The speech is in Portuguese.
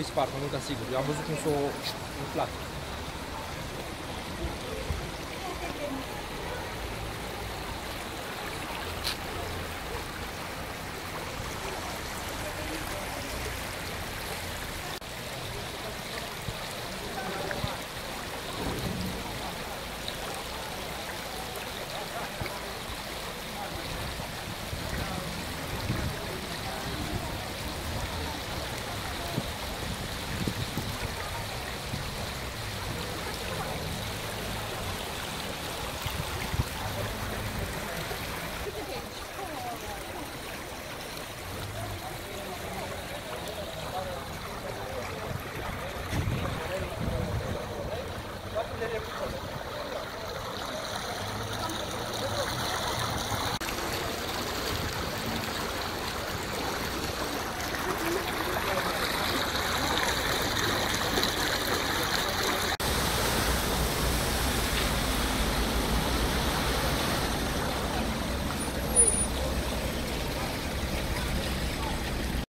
îi nu ca sigur. Eu am văzut cum s-o umflat.